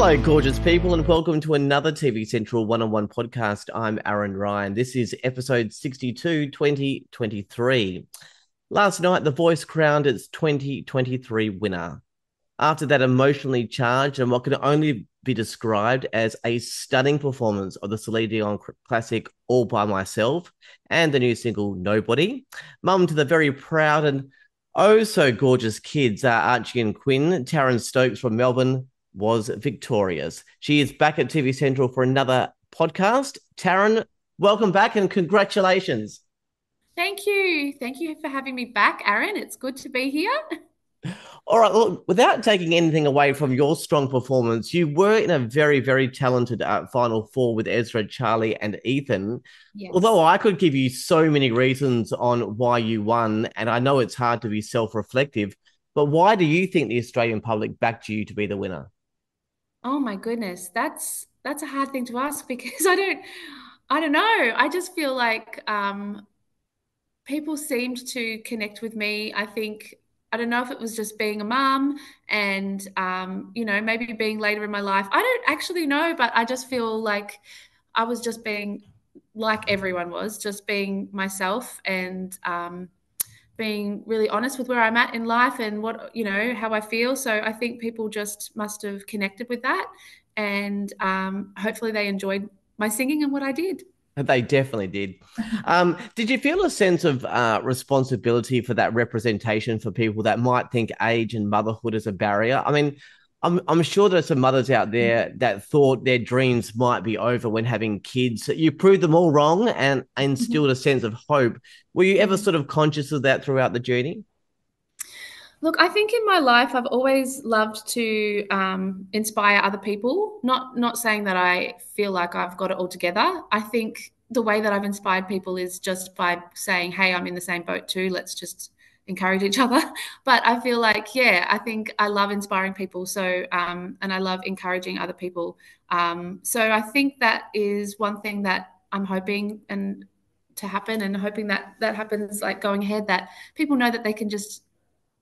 Hello, gorgeous people, and welcome to another TV Central one on one podcast. I'm Aaron Ryan. This is episode 62, 2023. Last night, The Voice crowned its 2023 winner. After that emotionally charged and what can only be described as a stunning performance of the Celine Dion classic All By Myself and the new single Nobody, mum to the very proud and oh so gorgeous kids, are Archie and Quinn, Tarryn Stokes from Melbourne was victorious. She is back at TV Central for another podcast. Tarryn, welcome back and congratulations. Thank you. Thank you for having me back, Aaron. It's good to be here. All right. Look, without taking anything away from your strong performance, you were in a very, very talented uh, Final Four with Ezra, Charlie, and Ethan. Yes. Although I could give you so many reasons on why you won, and I know it's hard to be self reflective, but why do you think the Australian public backed you to be the winner? Oh my goodness, that's that's a hard thing to ask because I don't I don't know. I just feel like um, people seemed to connect with me. I think I don't know if it was just being a mom and um, you know maybe being later in my life. I don't actually know, but I just feel like I was just being like everyone was, just being myself and um, being really honest with where I'm at in life and what you know how I feel. So I think people just must have connected with that, and um, hopefully they enjoyed my singing and what I did. They definitely did. Um, did you feel a sense of uh, responsibility for that representation for people that might think age and motherhood is a barrier? I mean, I'm I'm sure there's some mothers out there that thought their dreams might be over when having kids. You proved them all wrong and mm-hmm. instilled a sense of hope. Were you ever sort of conscious of that throughout the journey? Look, I think in my life I've always loved to um, inspire other people. Not not saying that I feel like I've got it all together. I think the way that I've inspired people is just by saying, "Hey, I'm in the same boat too. Let's just encourage each other." But I feel like, yeah, I think I love inspiring people. So, um, and I love encouraging other people. Um, so I think that is one thing that I'm hoping and to happen, and hoping that that happens like going ahead. That people know that they can just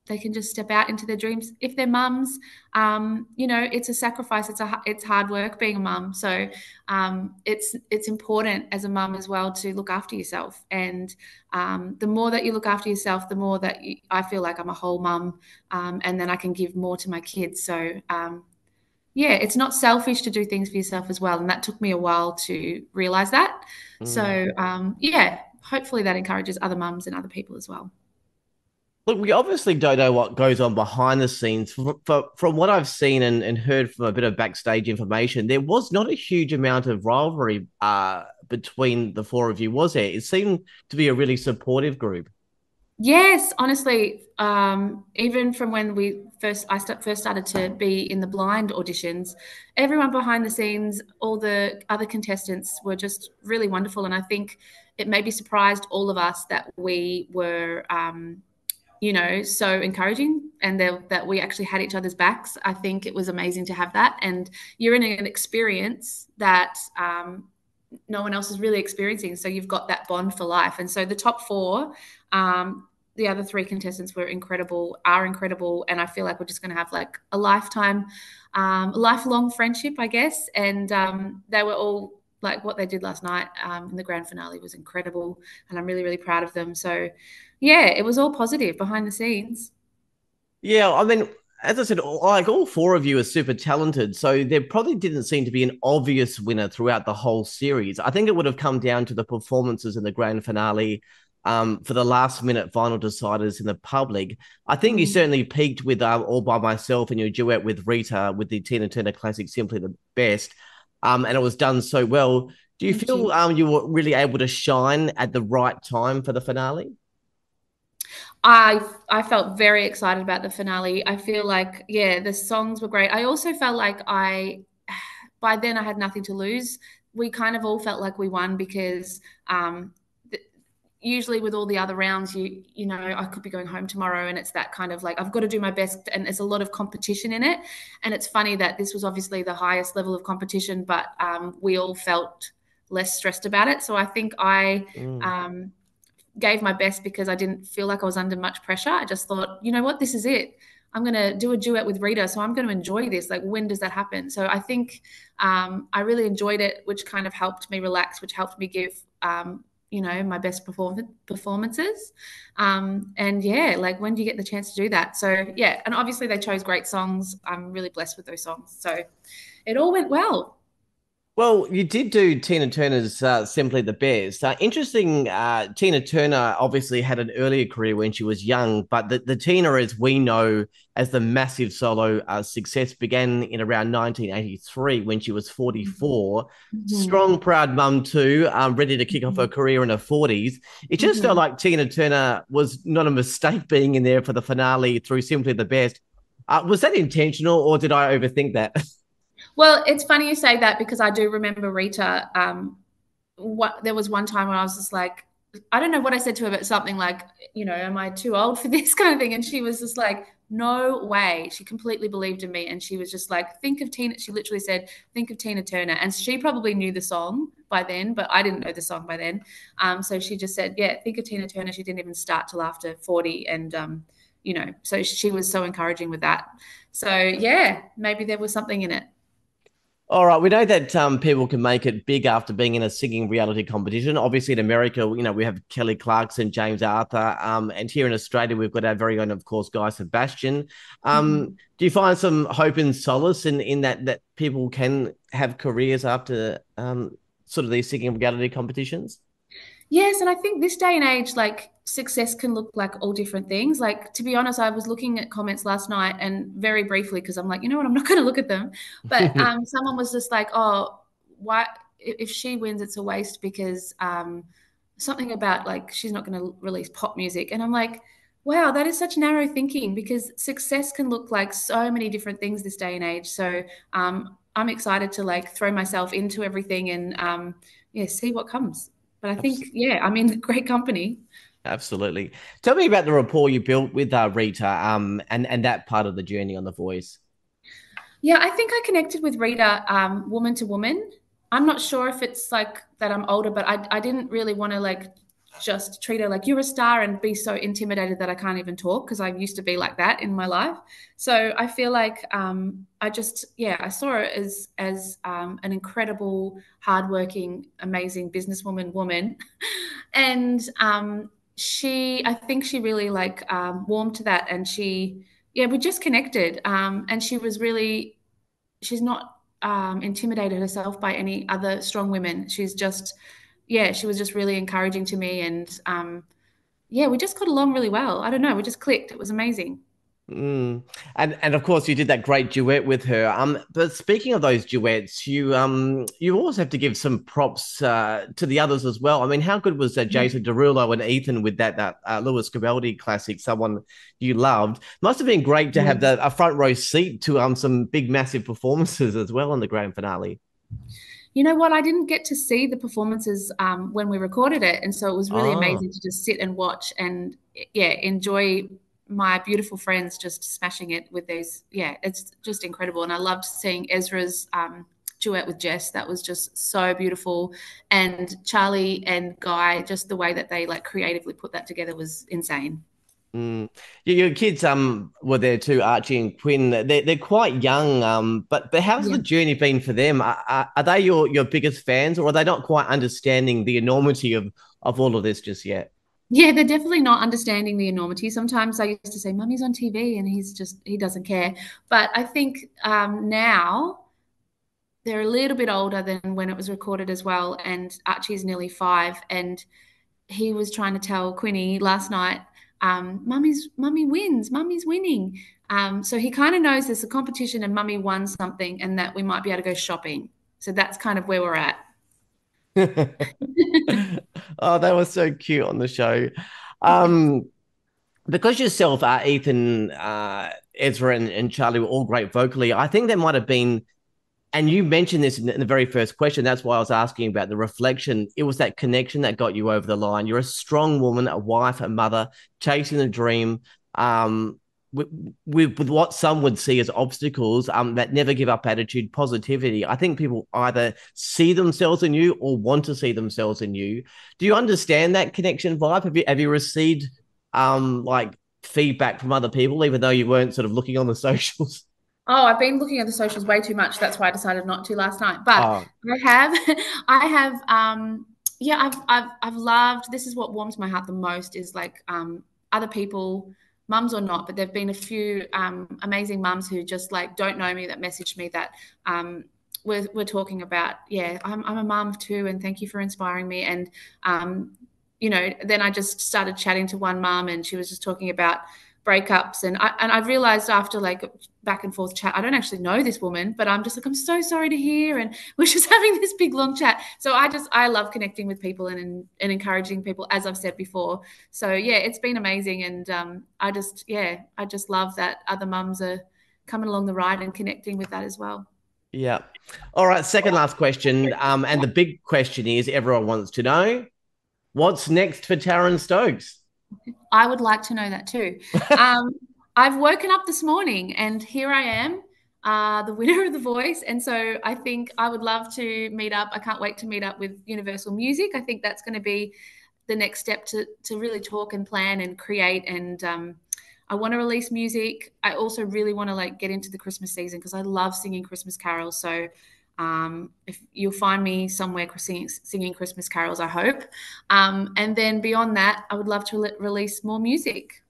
they can just step out into their dreams. If they're mums um, you know it's a sacrifice. It's a it's hard work being a mum. So um, it's it's important as a mum as well to look after yourself. And um, the more that you look after yourself the more that you, i feel like i'm a whole mum um, and then i can give more to my kids. So um, yeah it's not selfish to do things for yourself as well. And that took me a while to realize that. Mm. so um, yeah hopefully that encourages other mums and other people as well Look, we obviously don't know what goes on behind the scenes. From, from what I've seen and, and heard from a bit of backstage information, there was not a huge amount of rivalry uh, between the four of you, was there? It seemed to be a really supportive group. Yes, honestly, um, even from when we first I st- first started to be in the blind auditions, everyone behind the scenes, all the other contestants were just really wonderful, and I think it maybe surprised all of us that we were. Um, you know, so encouraging and that we actually had each other's backs. I think it was amazing to have that. And you're in an experience that um, no one else is really experiencing. So you've got that bond for life. And so the top four, um, the other three contestants were incredible, are incredible. And I feel like we're just going to have like a lifetime, um, lifelong friendship, I guess. And um, they were all like what they did last night um, in the grand finale was incredible. And I'm really, really proud of them. So, yeah, it was all positive behind the scenes. Yeah, I mean, as I said, like all four of you are super talented, so there probably didn't seem to be an obvious winner throughout the whole series. I think it would have come down to the performances in the grand finale. Um, for the last minute final deciders in the public. I think mm. you certainly peaked with uh, All By Myself and your duet with Rita with the Tina Turner classic Simply the Best. Um, and it was done so well. Do you Thank feel you. Um, you were really able to shine at the right time for the finale? I I felt very excited about the finale. I feel like yeah, the songs were great. I also felt like I by then I had nothing to lose. We kind of all felt like we won because um, usually with all the other rounds you you know i could be going home tomorrow and it's that kind of like i've got to do my best and there's a lot of competition in it and it's funny that this was obviously the highest level of competition but um, we all felt less stressed about it so i think i mm. um, gave my best because I didn't feel like I was under much pressure. I just thought, you know what, this is it. I'm going to do a duet with Rita, so I'm going to enjoy this. Like, when does that happen? So I think um, I really enjoyed it, which kind of helped me relax, which helped me give, um, you know, my best perform- performances. Um, and yeah, like, when do you get the chance to do that? So yeah, and obviously they chose great songs. I'm really blessed with those songs. So it all went well. Well, you did do Tina Turner's uh, Simply the Best. Uh, interesting, uh, Tina Turner obviously had an earlier career when she was young, but the, the Tina, as we know, as the massive solo uh, success, began in around 1983 when she was 44. Mm-hmm. Strong, proud mum, too, um, ready to kick off her mm-hmm. career in her 40s. It just mm-hmm. felt like Tina Turner was not a mistake being in there for the finale through Simply the Best. Uh, was that intentional, or did I overthink that? Well, it's funny you say that because I do remember Rita. Um, what there was one time when I was just like, I don't know what I said to her, but something like, you know, am I too old for this kind of thing? And she was just like, no way. She completely believed in me. And she was just like, think of Tina. She literally said, think of Tina Turner. And she probably knew the song by then, but I didn't know the song by then. Um, so she just said, yeah, think of Tina Turner. She didn't even start till after 40. And, um, you know, so she was so encouraging with that. So yeah, maybe there was something in it. All right, we know that um, people can make it big after being in a singing reality competition. Obviously, in America, you know we have Kelly Clarkson, James Arthur, um, and here in Australia, we've got our very own, of course, Guy Sebastian. Um, mm-hmm. Do you find some hope and solace in in that that people can have careers after um, sort of these singing reality competitions? Yes, and I think this day and age, like success can look like all different things. Like to be honest, I was looking at comments last night and very briefly because I'm like, you know what, I'm not going to look at them. But um, someone was just like, oh, why? If she wins, it's a waste because um, something about like she's not going to release pop music, and I'm like. Wow, that is such narrow thinking because success can look like so many different things this day and age. So um, I'm excited to like throw myself into everything and um, yeah, see what comes. But I think, yeah, I mean, great company. Absolutely. Tell me about the rapport you built with uh, Rita um, and, and that part of the journey on The Voice. Yeah, I think I connected with Rita um, woman to woman. I'm not sure if it's like that I'm older, but I, I didn't really want to like just treat her like you're a star and be so intimidated that I can't even talk because I used to be like that in my life. So I feel like um, I just yeah I saw her as as um, an incredible, hardworking, amazing businesswoman woman, and um, she I think she really like um, warmed to that and she yeah we just connected um, and she was really she's not um, intimidated herself by any other strong women. She's just yeah, she was just really encouraging to me. And um, yeah, we just got along really well. I don't know, we just clicked. It was amazing. Mm. And and of course you did that great duet with her. Um, but speaking of those duets, you um you always have to give some props uh, to the others as well. I mean, how good was uh, Jason Derulo and Ethan with that that uh, Lewis Capaldi classic, someone you loved? Must have been great to have the, a front row seat to um some big massive performances as well in the grand finale you know what? I didn't get to see the performances um, when we recorded it, and so it was really oh. amazing to just sit and watch and yeah, enjoy my beautiful friends just smashing it with these. Yeah, it's just incredible, and I loved seeing Ezra's. Um, duet with Jess that was just so beautiful and Charlie and Guy just the way that they like creatively put that together was insane Mm. Your kids um were there too, Archie and Quinn. They're, they're quite young, um, but but how's yeah. the journey been for them? Are, are, they your, your biggest fans, or are they not quite understanding the enormity of of all of this just yet? Yeah, they're definitely not understanding the enormity. Sometimes I used to say, "Mummy's on TV," and he's just he doesn't care. But I think um, now they're a little bit older than when it was recorded as well. And Archie's nearly five, and he was trying to tell Quinny last night um, mummy's mummy wins, mummy's winning. Um, so he kind of knows there's a competition and mummy won something and that we might be able to go shopping. So that's kind of where we're at. oh, that was so cute on the show. Um, because yourself, uh, Ethan, uh, Ezra, and, and Charlie were all great vocally, I think there might have been and you mentioned this in the very first question. That's why I was asking about the reflection. It was that connection that got you over the line. You're a strong woman, a wife, a mother, chasing a dream. Um, with, with, with what some would see as obstacles, um, that never give up attitude, positivity. I think people either see themselves in you or want to see themselves in you. Do you understand that connection vibe? Have you have you received um like feedback from other people, even though you weren't sort of looking on the socials? Oh, I've been looking at the socials way too much. That's why I decided not to last night. But oh. I have, I have, um, yeah, I've, I've, I've loved. This is what warms my heart the most is like um, other people, mums or not. But there've been a few um, amazing mums who just like don't know me that messaged me that um, we're, we're talking about. Yeah, I'm, I'm a mum too, and thank you for inspiring me. And um, you know, then I just started chatting to one mum, and she was just talking about breakups. And I, and I've realized after like back and forth chat I don't actually know this woman but I'm just like I'm so sorry to hear. And we're just having this big long chat. So I just I love connecting with people and and encouraging people as I've said before. So yeah it's been amazing. And um, I just yeah I just love that other mums are coming along the ride and connecting with that as well. Yeah. All right second last question. Um, and the big question is everyone wants to know what's next for Tarryn Stokes I would like to know that too. Um, I've woken up this morning and here I am, uh, the winner of The Voice. And so I think I would love to meet up. I can't wait to meet up with Universal Music. I think that's going to be the next step to, to really talk and plan and create. And um, I want to release music. I also really want to like get into the Christmas season because I love singing Christmas carols. So um, if you'll find me somewhere singing, singing Christmas carols, I hope. Um, and then beyond that, I would love to le- release more music.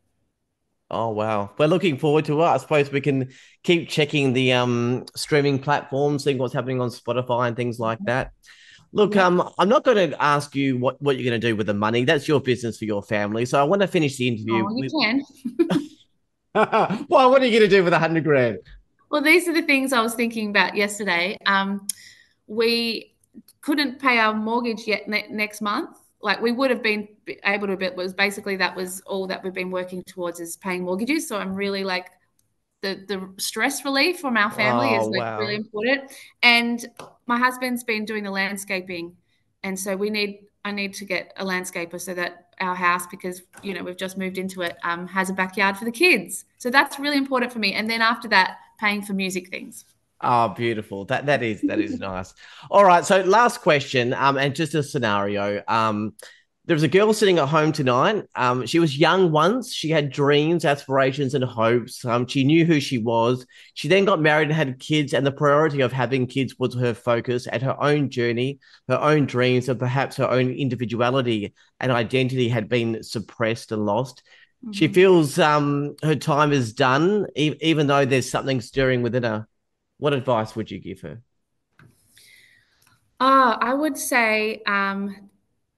Oh wow, we're looking forward to it. I suppose we can keep checking the um, streaming platforms, seeing what's happening on Spotify and things like that. Look, um, I'm not going to ask you what, what you're going to do with the money. That's your business for your family. So I want to finish the interview. Oh, you with... can. well, what are you going to do with a hundred grand? Well, these are the things I was thinking about yesterday. Um, we couldn't pay our mortgage yet ne- next month. Like we would have been able to, but was basically that was all that we've been working towards is paying mortgages. So I'm really like the the stress relief from our family oh, is like wow. really important. And my husband's been doing the landscaping, and so we need I need to get a landscaper so that our house, because you know we've just moved into it, um, has a backyard for the kids. So that's really important for me. And then after that, paying for music things. Oh, beautiful. That that is that is nice. All right. So last question, um, and just a scenario. Um, there was a girl sitting at home tonight. Um, she was young once. She had dreams, aspirations, and hopes. Um, she knew who she was. She then got married and had kids, and the priority of having kids was her focus at her own journey, her own dreams, and perhaps her own individuality and identity had been suppressed and lost. Mm-hmm. She feels um, her time is done, e- even though there's something stirring within her. What advice would you give her? Uh, I would say, um,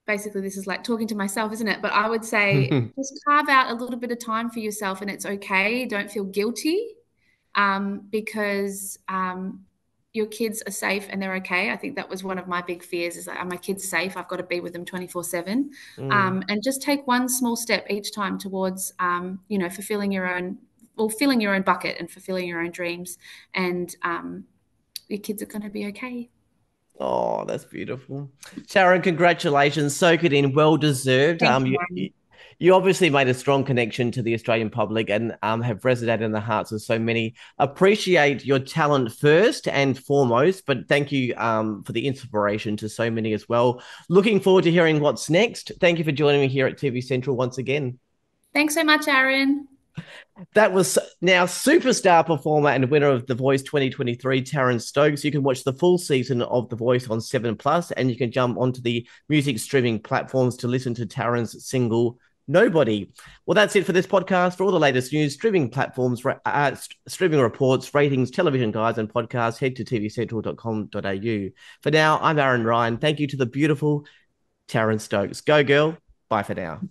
basically, this is like talking to myself, isn't it? But I would say just carve out a little bit of time for yourself, and it's okay. Don't feel guilty um, because um, your kids are safe and they're okay. I think that was one of my big fears is like, are my kids safe? I've got to be with them 24 seven. Mm. Um, and just take one small step each time towards, um, you know, fulfilling your own, or filling your own bucket and fulfilling your own dreams. And um, your kids are going to be okay. Oh, that's beautiful. Sharon, congratulations. Soak it in. Well deserved. um, you, you obviously made a strong connection to the Australian public and um, have resonated in the hearts of so many. Appreciate your talent first and foremost, but thank you um, for the inspiration to so many as well. Looking forward to hearing what's next. Thank you for joining me here at TV Central once again. Thanks so much, Aaron. That was now superstar performer and winner of The Voice 2023, Tarryn Stokes. You can watch the full season of The Voice on 7 Plus, and you can jump onto the music streaming platforms to listen to Tarryn's single nobody. Well, that's it for this podcast. For all the latest news, streaming platforms, uh, streaming reports, ratings, television guides, and podcasts, head to tvcentral.com.au. For now, I'm Aaron Ryan. Thank you to the beautiful Tarryn Stokes. Go, girl. Bye for now.